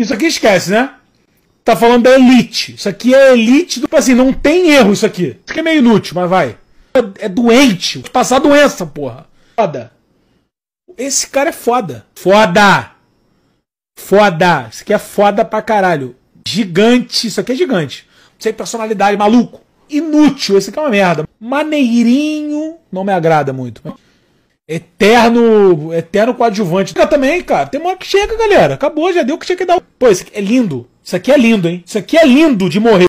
Isso aqui esquece, né? Tá falando da elite. Isso aqui é elite do. Assim, não tem erro isso aqui. Isso aqui é meio inútil, mas vai. É, é doente. Passar doença, porra. Foda. Esse cara é foda. Foda! Foda! Isso aqui é foda pra caralho. Gigante. Isso aqui é gigante. Sem personalidade, maluco. Inútil. Esse aqui é uma merda. Maneirinho. Não me agrada muito. Eterno. Eterno coadjuvante. Também, cara. Tem uma que chega, galera. Acabou, já deu o que tinha que dar. Pô, isso aqui é lindo. Isso aqui é lindo, hein? Isso aqui é lindo de morrer.